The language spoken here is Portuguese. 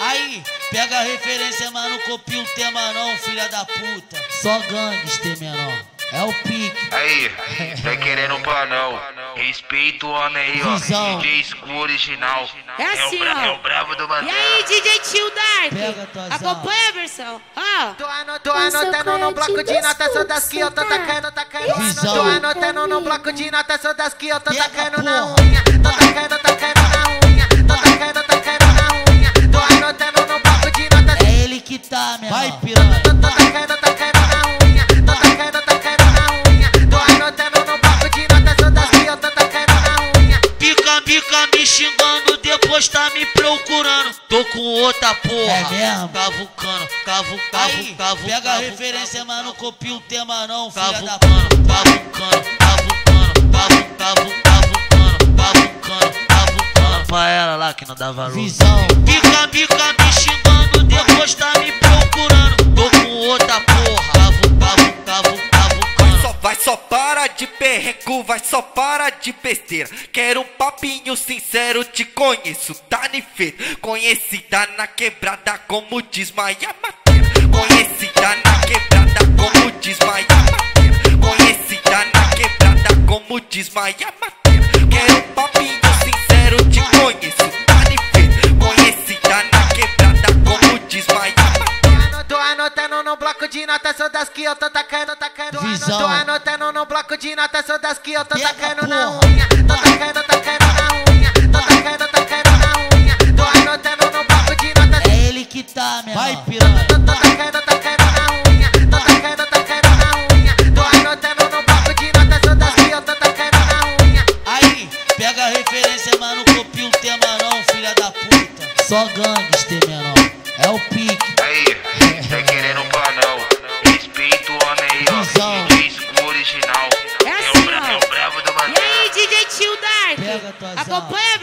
Aí, pega a referência, mas não copia o tema não, filha da puta. Só gangster, menor. É o pique. Aí, tá querendo panão. Respeita o homem aí, ó. Visão. DJ School original. É assim, o, bra- ó. é o brabo do E Mandela. aí, DJ Tio Pega Dark? tuas Acompanha a versão. Ó. Tô, ano, tô anotando no bloco de notas, sou das que eu tô tacando, tacando. Visão. Tô anotando no bloco de notas, sou das que eu tô Pega, tacando na unha. Tá, menor. Vai, piranha. Tô, tô tacando, tacando na unha. Tô tacando, tacando na unha. Tô anotando no bloco de notas, sou das que eu tô tacando na unha. Pica, pica me xingando, depois tá me procurando. Tô com outra porra. É mesmo? Cavucando, cavu, cavu, Aí, cavu. pega a cavu, referência, cavu, mas não copia o tema não, filha da cavucando, cavucando, cavu, cavu, cavucando, cavucando, cavucando. Pra ela lá que não dá valor. Visão. Pica, pica me xingando, depois tá vai só para de perreco, vai só para de besteira. Quero um papinho sincero, te conheço, tá feito. Conhecida na quebrada como diz Maia Mateira. Conhecida na quebrada como diz Maia Mateira. Conhecida na quebrada como diz Maia Mateira. Anotando no bloco de notas, sou das que eu tô tacando, tacando. Visão. Tô anotando no bloco de notas, sou das que eu tô tacando na unha. Tô tacando, tacando na unha. Tô tacando, tacando na unha. Tô anotando no bloco de notas. É ele que tá, menor. Vai, piranha. Tô, tacando, tacando na unha. Tô tacando, tacando na unha. Tô anotando no bloco de notas, sou das que eu tô tacando na unha. Aí, pega a referência, mas não copia o tema não, filha da puta. Só gangster, menor. É o pique. Aí, tá querendo panão. Respeita o homem aí, ó. DJ School original. É o, assim, bra- ó. é o brabo do E Mandela. aí, DJ Tio Pega Dark? Acompanha